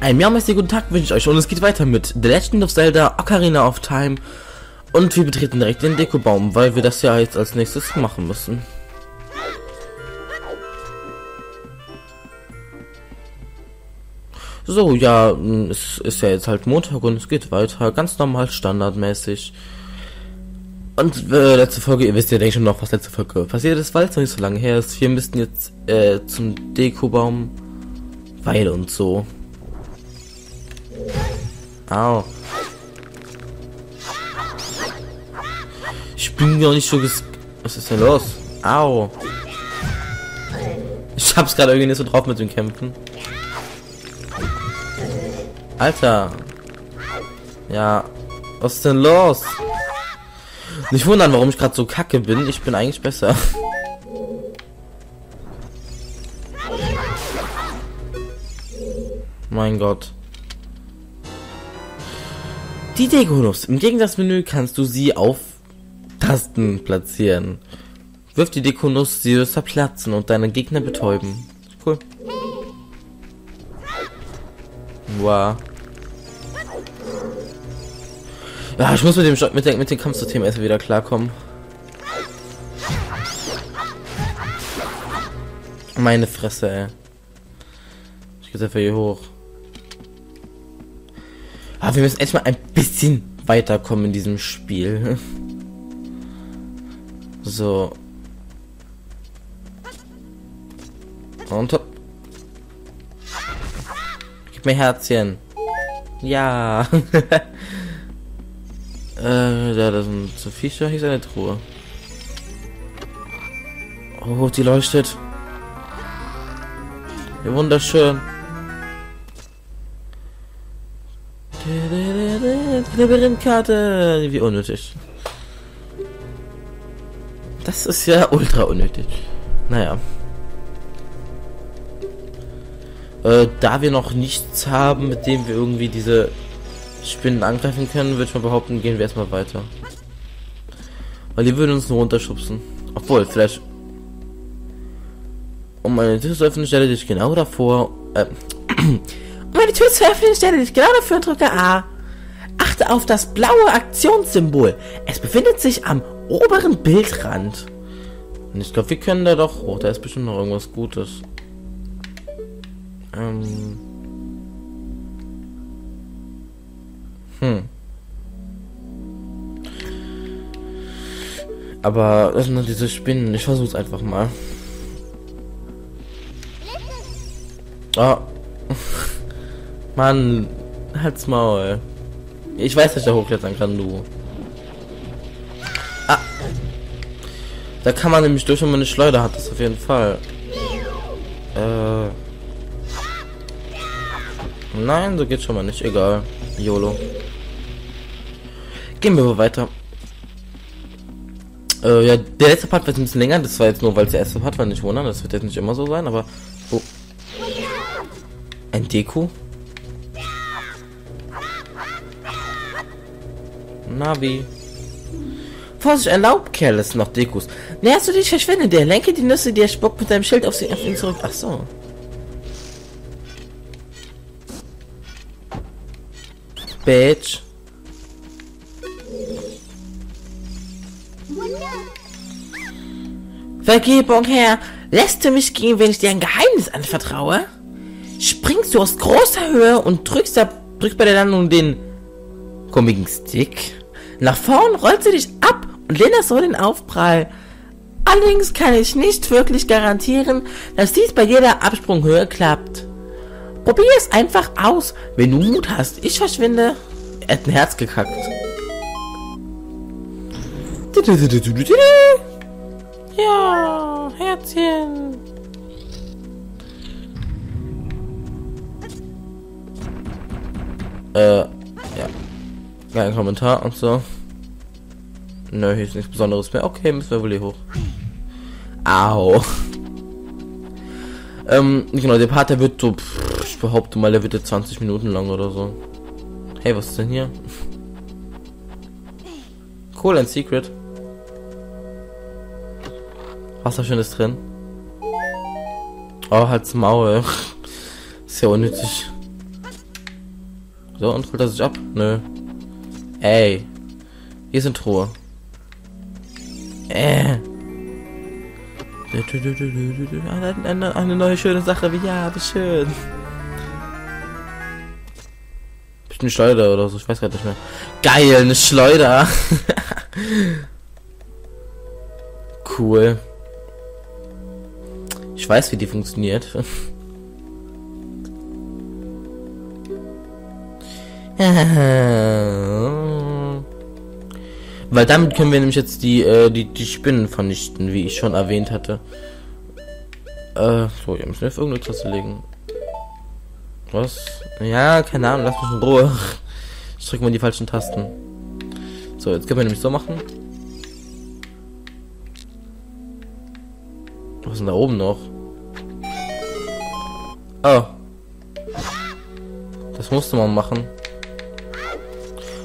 Ein mehrmäßigen guten Tag wünsche ich euch und es geht weiter mit The Legend of Zelda Ocarina of Time und wir betreten direkt den Dekobaum, weil wir das ja jetzt als nächstes machen müssen. So, ja, es ist ja jetzt halt Montag und es geht weiter, ganz normal, standardmäßig. Und äh, letzte Folge, ihr wisst ja denke ich schon noch, was letzte Folge passiert ist, weil es noch nicht so lange her ist. Wir müssten jetzt äh, zum Dekobaum, weil und so. Au. Ich bin gar nicht so ges... Was ist denn los? Au. Ich hab's gerade irgendwie nicht so drauf mit dem Kämpfen. Alter. Ja. Was ist denn los? Nicht wundern, warum ich gerade so kacke bin. Ich bin eigentlich besser. mein Gott. Die Dekonuss. Im Gegensatz-Menü kannst du sie auf Tasten platzieren. Wirf die Dekonuss, sie wird zerplatzen und deine Gegner betäuben. Cool. Wow. Ja, ich muss mit dem mit, dem, mit dem Kampfsystem erst wieder klarkommen. Meine Fresse, ey. Ich gehe einfach hier hoch. Aber wir müssen erstmal ein bisschen weiterkommen in diesem Spiel. So. Und hopp. Gib mir Herzchen. Ja. äh, da, das sind so Viecher. Hier ist eine Truhe. Oh, die leuchtet. Wie wunderschön. Labyrinthkarte. Wie unnötig. Das ist ja ultra unnötig. Naja. Äh, da wir noch nichts haben, mit dem wir irgendwie diese Spinnen angreifen können, würde ich mal behaupten, gehen wir erstmal weiter. Weil die würden uns nur runterschubsen. Obwohl, vielleicht... Um meine Tür zu öffnen, stelle dich genau davor... Äh, um eine Tür zu öffnen, stelle dich genau dafür und drücke A. Achte auf das blaue Aktionssymbol. Es befindet sich am oberen Bildrand. Und ich glaube, wir können da doch hoch. Da ist bestimmt noch irgendwas Gutes. Ähm. Hm. Aber das sind noch diese Spinnen. Ich versuch's einfach mal. Oh. Mann, halt's Maul. Ich weiß, dass ich da hochklettern kann, du. Ah. Da kann man nämlich durch, wenn man eine Schleuder hat, das auf jeden Fall. Äh. Nein, so geht schon mal nicht. Egal. YOLO. Gehen wir weiter. Äh, ja, der letzte Part wird ein bisschen länger. Das war jetzt nur, weil es der erste Part war, nicht wundern. Das wird jetzt nicht immer so sein, aber... Oh. Ein Deko? Navi. Vorsicht, ein Laubkerl ist noch Dekus. Näherst du dich, verschwinde der. Lenke die Nüsse, der spuckt mit deinem Schild auf, sie, auf ihn zurück. Ach so. Bitch. Vergebung, Herr. Lässt du mich gehen, wenn ich dir ein Geheimnis anvertraue? Springst du aus großer Höhe und drückst, da, drückst bei der Landung den komischen Stick? Nach vorn rollt sie dich ab und lehnt so den Aufprall. Allerdings kann ich nicht wirklich garantieren, dass dies bei jeder Absprunghöhe klappt. Probier es einfach aus, wenn du Mut hast. Ich verschwinde. Er hat ein Herz gekackt. Ja, Herzchen. Äh, ja. Kein Kommentar und so. Nö, hier ist nichts Besonderes mehr. Okay, müssen wir wohl hier hoch. Au. ähm, genau, der Part, der wird so, pff, ich behaupte mal, der wird jetzt 20 Minuten lang oder so. Hey, was ist denn hier? Cool, ein Secret. Was Schönes drin? Oh, halt's Maul. Ist ja unnötig. So, und holt er sich ab? Nö. Ey. Hier sind Truhe. Äh. Eine, neue schöne Sache, ja, wie schön. Bestimmt eine Schleuder oder so, ich weiß gerade nicht mehr. Geil, eine Schleuder. cool. Ich weiß, wie die funktioniert. Weil damit können wir nämlich jetzt die, äh, die, die Spinnen vernichten, wie ich schon erwähnt hatte. Äh, so, ihr müsst mir auf irgendeine Tasse legen. Was? Ja, keine Ahnung, lass mich in Ruhe. Ich drücke mal die falschen Tasten. So, jetzt können wir nämlich so machen. Was ist denn da oben noch? Oh. Das musste man machen.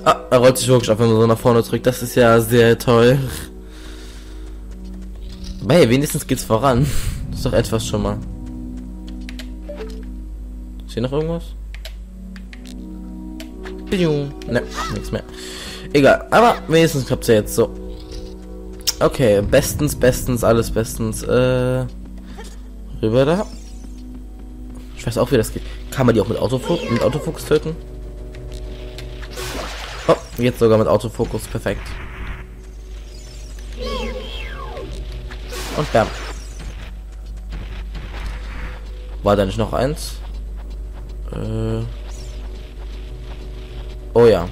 Ah, er rollt sich wirklich wenn man so nach vorne drückt. Das ist ja sehr toll. Aber hey, wenigstens geht's voran. Das ist doch etwas schon mal. Ist hier noch irgendwas? Ne, nichts mehr. Egal, aber wenigstens klappt's ja jetzt so. Okay, bestens, bestens, alles bestens. Äh, rüber da. Ich weiß auch, wie das geht. Kann man die auch mit Autofokus, mit Autofokus töten? Oh, jetzt sogar mit Autofokus. Perfekt. Und bam. War da nicht noch eins? Äh. Oh ja.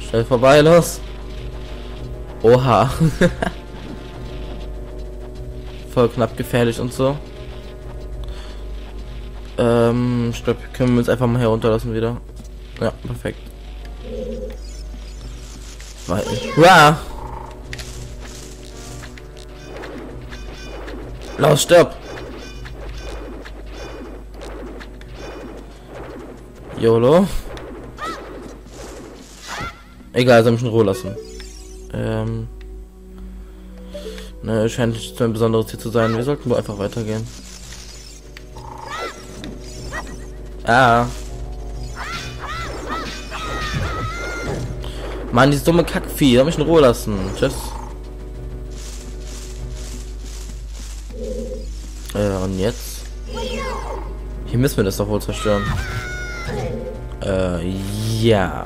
Schnell vorbei, los. Oha. Voll knapp gefährlich und so. Ähm, ich glaube, können wir uns einfach mal herunterlassen wieder. Ja, perfekt. Weil, ja. Los, stirb. YOLO. Egal, soll mich in Ruhe lassen. Ähm. Ne, scheint nicht so ein besonderes hier zu sein. Wir sollten wohl einfach weitergehen. Ah. Mann, dieses dumme Kackvieh. Soll mich in Ruhe lassen. Tschüss. Äh, und jetzt? Hier müssen wir das doch wohl zerstören. Äh, ja.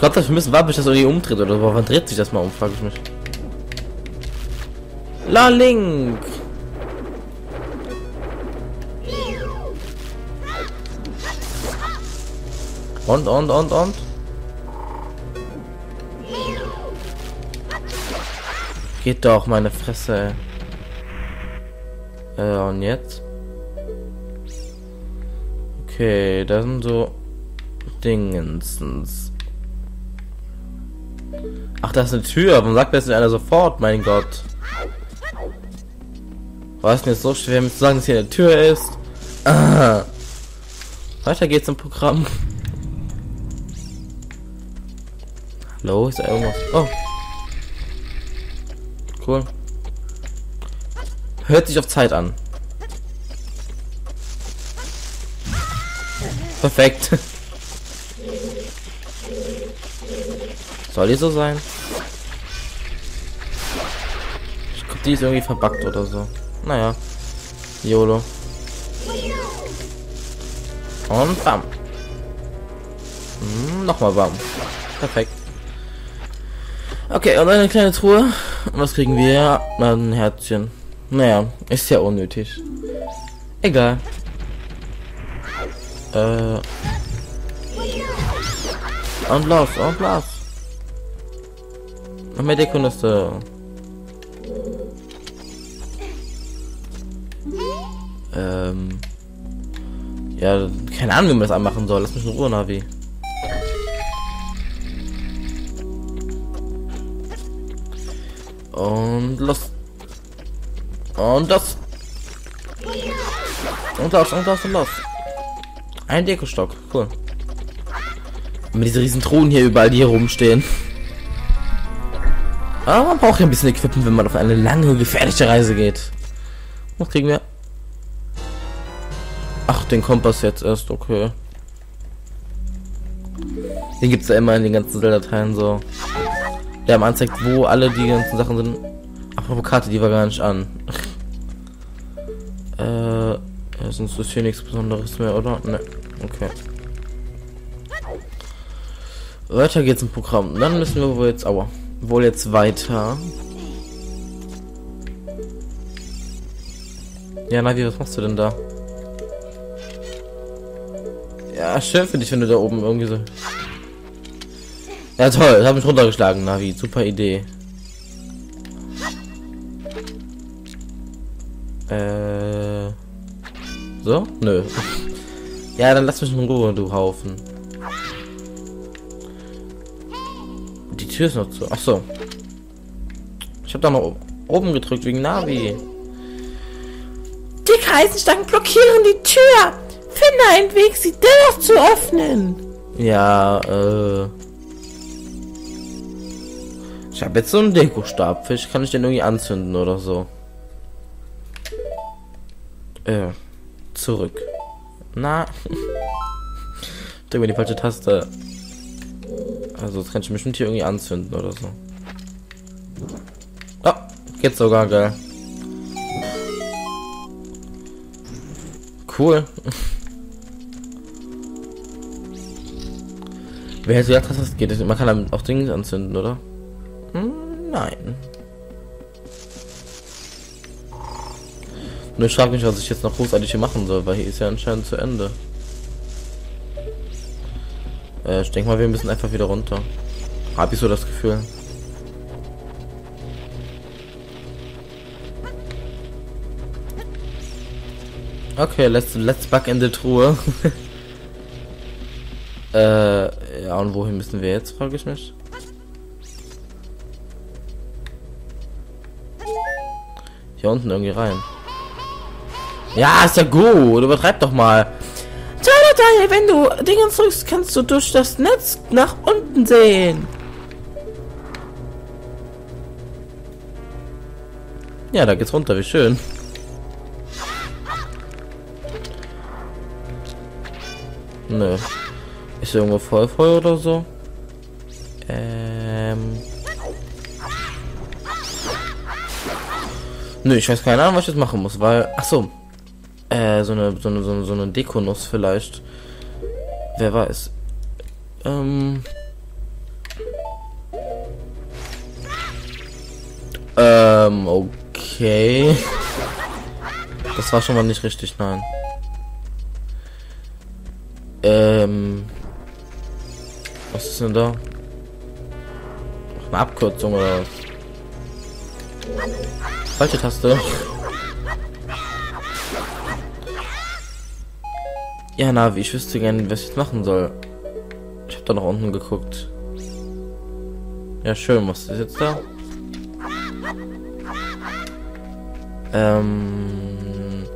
Glaube, dafür müssen warten, bis das irgendwie umdreht oder so. Wann dreht sich das mal um, frage ich mich. La Link! Und, und, und, und? Geht doch, meine Fresse. Äh, und jetzt? Okay, da sind so Dingensens. Ach, das ist eine Tür. Warum sagt das nicht einer sofort? Mein Gott. War es mir so schwer, mir zu sagen, dass hier eine Tür ist? Ah. Weiter geht's im Programm. Hallo, ist da irgendwas? Oh. Cool. Hört sich auf Zeit an. Perfekt. Soll die so sein? Ich glaube, die ist irgendwie verbuggt oder so. Naja. YOLO. Und bam. Hm, Nochmal bam. Perfekt. Okay, und eine kleine Truhe. Und was kriegen wir? Ein Herzchen. Naja, ist ja unnötig. Egal. Äh. Und los, und los. Noch mehr Dekonüsse. Ähm. Ja, keine Ahnung, wie man das anmachen soll. Lass mich in Ruhe, Navi. Und los. Und das. Und los, und los, und los. Ein Dekostock, cool. Mit diese riesen Thronen hier überall, die hier rumstehen. Aber man braucht ja ein bisschen Equipment, wenn man auf eine lange, gefährliche Reise geht. Was kriegen wir? Ach, den Kompass jetzt erst, okay. Den gibt es ja immer in den ganzen Dateien so. Der am anzeigt, wo alle die ganzen Sachen sind. Apropos Karte, die war gar nicht an. äh, sonst ist hier nichts Besonderes mehr, oder? Ne, okay. Weiter geht's im Programm. Dann müssen wir wohl jetzt, aua, wohl jetzt weiter. Ja, Navi, was machst du denn da? Ja, schön für dich, wenn du da oben irgendwie so. Ja, toll, hab mich runtergeschlagen, Navi. Super Idee. Äh. So? Nö. Ja, dann lass mich in Ruhe, du Haufen. Tür ist noch zu. Ach so. Ich habe da noch oben gedrückt wegen Navi. Die Eisenstangen blockieren die Tür. Finde einen Weg, sie dennoch zu öffnen. Ja, äh. Ich habe jetzt so einen Dekostab. Vielleicht kann ich den irgendwie anzünden oder so. Äh. Zurück. Na. Drück mir die falsche Taste. Also, das kann ich bestimmt hier irgendwie anzünden oder so. Oh, geht sogar, geil. Cool. Wer hätte gedacht, dass das geht? Man kann damit auch Dinge anzünden, oder? Hm, nein. Nur ich frage mich, was ich jetzt noch großartig hier machen soll, weil hier ist ja anscheinend zu Ende. Ich denke mal, wir müssen einfach wieder runter. Habe ich so das Gefühl. Okay, let's, let's back in die Truhe. äh, ja, und wohin müssen wir jetzt, frage ich mich. Hier unten irgendwie rein. Ja, ist ja gut. Übertreib doch mal. Tja, wenn du Dinge drückst, kannst du durch das Netz nach unten sehen. Ja, da geht's runter, wie schön. Nö. Ist irgendwo voll voll oder so? Ähm. Nö, ich weiß keine Ahnung, was ich jetzt machen muss, weil. Ach so. Äh, so eine, so eine, so eine, so eine Dekonuss vielleicht. Wer weiß. Ähm. Ähm, okay. Das war schon mal nicht richtig, nein. Ähm. Was ist denn da? Eine Abkürzung oder was? Falsche Taste. Ja, Navi, ich wüsste gerne, was ich jetzt machen soll. Ich habe da nach unten geguckt. Ja, schön, was ist jetzt da? Ähm,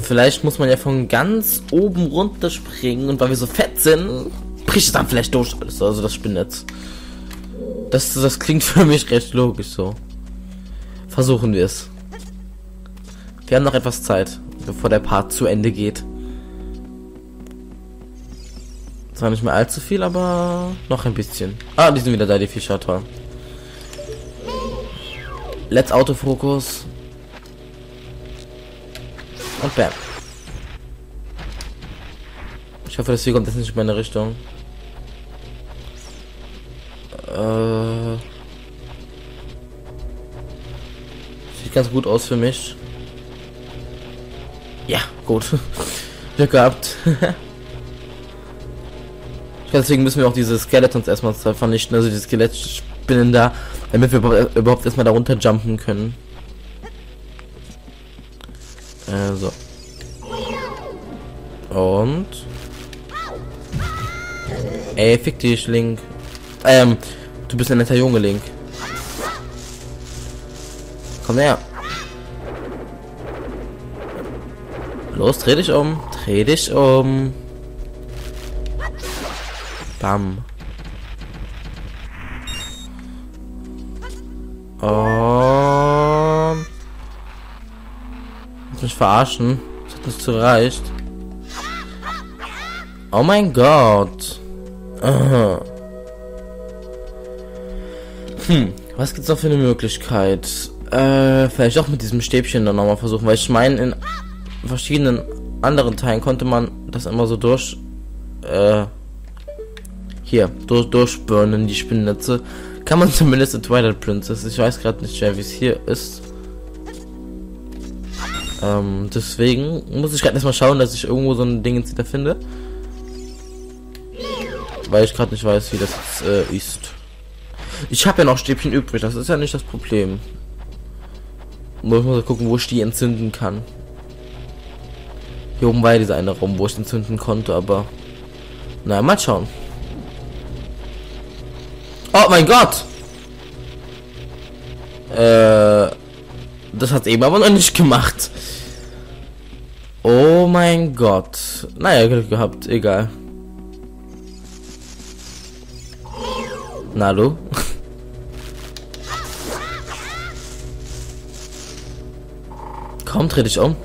vielleicht muss man ja von ganz oben runter springen und weil wir so fett sind, bricht es dann vielleicht durch alles. Also das Spinnetz. Das, das klingt für mich recht logisch so. Versuchen wir es. Wir haben noch etwas Zeit, bevor der Part zu Ende geht. Zwar nicht mehr allzu viel, aber noch ein bisschen. Ah, die sind wieder da, die Fischer, toll. Let's Autofokus. Und bam. Ich hoffe, das hier kommt jetzt nicht in meine Richtung. Äh, sieht ganz gut aus für mich. Ja, gut. Glück gehabt. Deswegen müssen wir auch diese Skeletons erstmal vernichten, also die Skelettspinnen da, damit wir überhaupt erstmal darunter jumpen können. Also. Und. Ey, fick dich, Link. Ähm, du bist ein netter Junge, Link. Komm her. Los, dreh dich um. Dreh dich um. Bam. Und... Willst mich verarschen? Das hat nicht zu reicht. Oh mein Gott. Hm, was gibt's noch für eine Möglichkeit? Äh, vielleicht auch mit diesem Stäbchen dann nochmal versuchen, weil ich meine, in verschiedenen anderen Teilen konnte man das immer so durch, äh, hier, durch, durchburnen, die Spinnnetze. Kann man zumindest in Twilight Princess. Ich weiß gerade nicht wie es hier ist. Ähm, deswegen muss ich gerade erstmal schauen, dass ich irgendwo so ein Ding jetzt wieder finde. Weil ich gerade nicht weiß, wie das jetzt, äh, ist. Ich habe ja noch Stäbchen übrig, das ist ja nicht das Problem. Muss ich mal gucken, wo ich die entzünden kann. Hier oben war ja dieser eine Raum, wo ich entzünden konnte, aber... Na, mal schauen. Oh mein Gott! Äh... Das hat eben aber noch nicht gemacht. Oh mein Gott. Naja, Glück gehabt. Egal. Na, hallo? Komm, dreh dich um.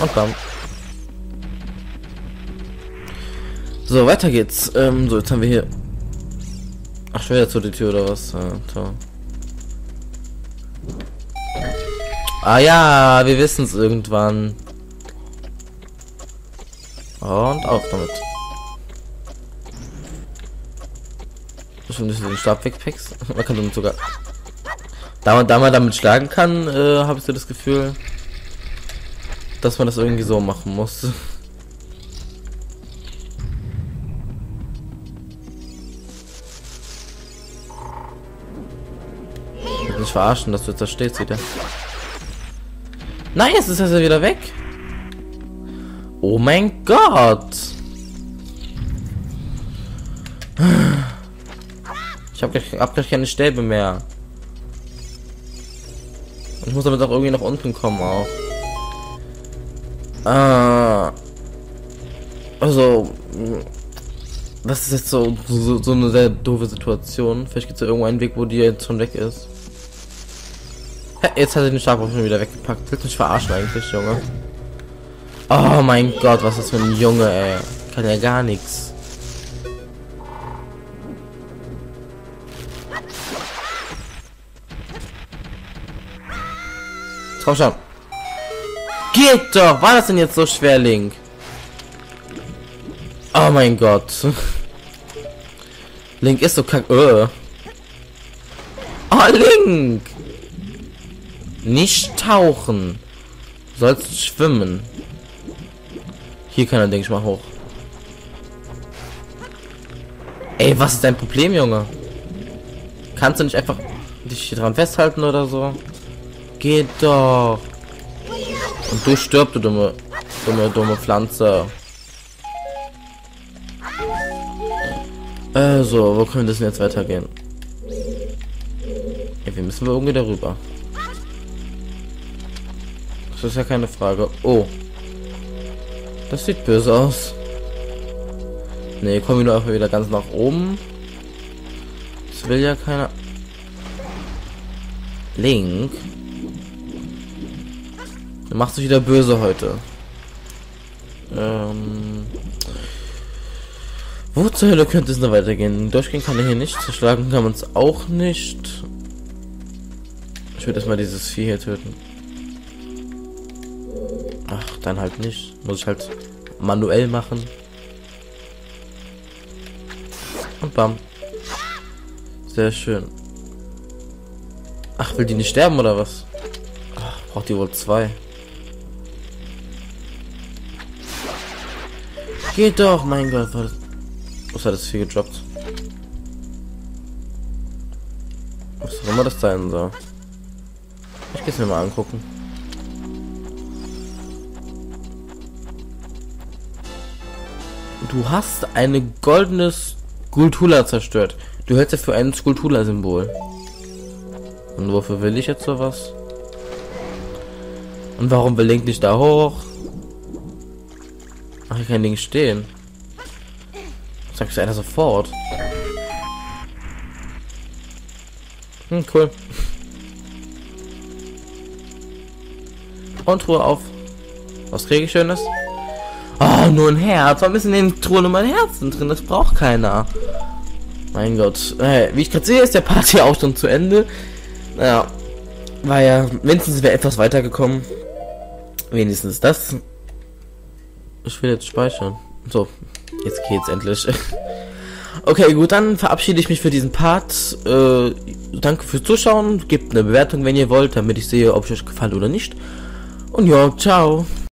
Und bam. So, weiter geht's. Ähm, so, jetzt haben wir hier... Ach, schon wieder zu die Tür oder was? Ja, toll. Ah ja, wir wissen es irgendwann. Und auf damit. Ich finde, den Stab wegpackst. Man kann damit sogar da man, da man damit schlagen kann, äh, habe ich so das Gefühl, dass man das irgendwie so machen muss. Ich will nicht verarschen, dass du jetzt da stehst wieder. Nein, jetzt ist er wieder weg. Oh mein Gott. Ich habe hab gleich keine Stäbe mehr. Ich muss damit auch irgendwie nach unten kommen auch. Ah. Also. Das ist jetzt so, so, so eine sehr doofe Situation. Vielleicht gibt es ja irgendwo einen Weg, wo die jetzt schon weg ist. Jetzt hat er den Stabwurf schon wieder weggepackt. Willst mich verarschen eigentlich, Junge? Oh mein Gott, was ist das für ein Junge, ey. Kann ja gar nichts. Komm schon. Geht doch! War das denn jetzt so schwer, Link? Oh mein Gott. Link ist so kack. Uh. Oh, Link! Nicht tauchen. Sollst schwimmen. Hier kann er, denke ich mal, hoch. Ey, was ist dein Problem, Junge? Kannst du nicht einfach dich hier dran festhalten oder so? Geht doch. Und du stirbst, du dumme, dumme, dumme Pflanze. Also, wo können wir denn jetzt weitergehen? Ja, wir müssen wir irgendwie darüber. Das ist ja keine Frage. Oh. Das sieht böse aus. Ne, kommen wir einfach wieder ganz nach oben. Das will ja keiner. Link. Du machst dich wieder böse heute. Ähm, wo zur Hölle könnte es noch weitergehen? Durchgehen kann er hier nicht. Zerschlagen kann man es auch nicht. Ich würde erstmal dieses Vieh hier töten. Dann halt nicht. Muss ich halt manuell machen. Und bam. Sehr schön. Ach, will die nicht sterben oder was? Ach, braucht die wohl zwei. Geht doch, mein Gott. Was, hat das viel gedroppt? Was auch immer das sein soll. Ich geh's mir mal angucken. Du hast eine goldene Skulptura zerstört. Du hältst ja für ein Skulptura-Symbol. Und wofür will ich jetzt sowas? Und warum will Link nicht da hoch? Ach, ich kann Ding stehen. Sagst du einer sofort. Hm, cool. Und Truhe auf. Was kriege ich Schönes? Oh, nur ein Herz. Warum ist in den Truhen nur ein Herzen drin? Das braucht keiner. Mein Gott. Äh, wie ich gerade sehe, ist der Part hier auch schon zu Ende. Naja. War ja, wenigstens wäre etwas weitergekommen. Wenigstens das. Ich will jetzt speichern. So, jetzt geht's endlich. okay, gut, dann verabschiede ich mich für diesen Part. Äh, danke fürs Zuschauen. Gebt eine Bewertung, wenn ihr wollt, damit ich sehe, ob es euch gefällt oder nicht. Und ja, ciao.